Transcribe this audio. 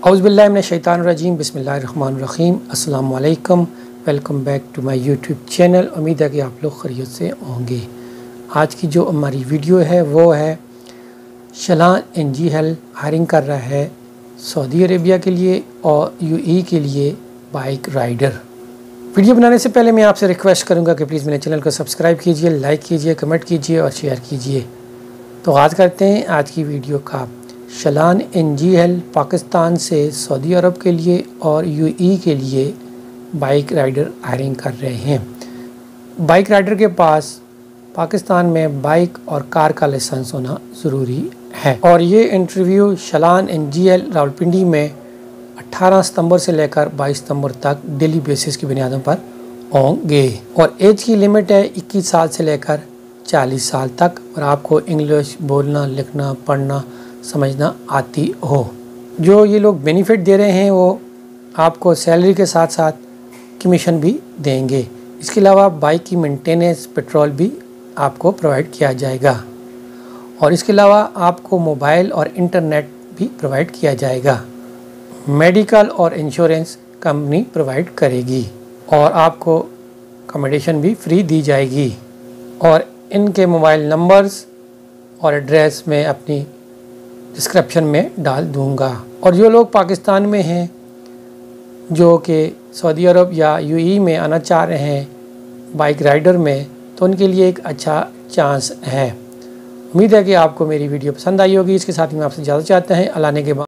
अउज़बिल्लिन शैतानरजीम बसमीम अल्लाम welcome back to my YouTube channel उम्मीद है कि आप लोग खरीत से होंगे आज की जो हमारी वीडियो है वो है शलान एन जी हेल हायरिंग कर रहा है सऊदी अरेबिया के लिए और यूई के लिए बाइक राइडर वीडियो बनाने से पहले मैं आपसे रिक्वेस्ट करूँगा कि प्लीज़ मेरे चैनल को सब्सक्राइब कीजिए लाइक कीजिए कमेंट कीजिए और शेयर कीजिए तो आगाज़ करते हैं आज की वीडियो का शलान एन जी एल पाकिस्तान से सऊदी अरब के लिए और यूई के लिए बाइक राइडर हायरिंग कर रहे हैं। बाइक राइडर के पास पाकिस्तान में बाइक और कार का लाइसेंस होना ज़रूरी है। और ये इंटरव्यू शलान एन जी एल रावलपिंडी में 18 सितंबर से लेकर 22 सितंबर तक डेली बेसिस की बुनियादों पर होंगे। और एज की लिमिट है 21 साल से लेकर 40 साल तक। और आपको इंग्लिश बोलना, लिखना, पढ़ना समझना आती हो। जो ये लोग बेनिफिट दे रहे हैं, वो आपको सैलरी के साथ साथ कमीशन भी देंगे। इसके अलावा बाइक की मेंटेनेंस पेट्रोल भी आपको प्रोवाइड किया जाएगा। और इसके अलावा आपको मोबाइल और इंटरनेट भी प्रोवाइड किया जाएगा। मेडिकल और इंश्योरेंस कंपनी प्रोवाइड करेगी और आपको अकोमोडेशन भी फ्री दी जाएगी। और इनके मोबाइल नंबर्स और एड्रेस में अपनी डिस्क्रिप्शन में डाल दूँगा। और जो लोग पाकिस्तान में हैं, जो कि सऊदी अरब या यूएई में आना चाह रहे हैं बाइक राइडर में तो उनके लिए एक अच्छा चांस है। उम्मीद है कि आपको मेरी वीडियो पसंद आई होगी। इसके साथ ही मैं आपसे ज़्यादा चाहते हैं। अलाने के बाद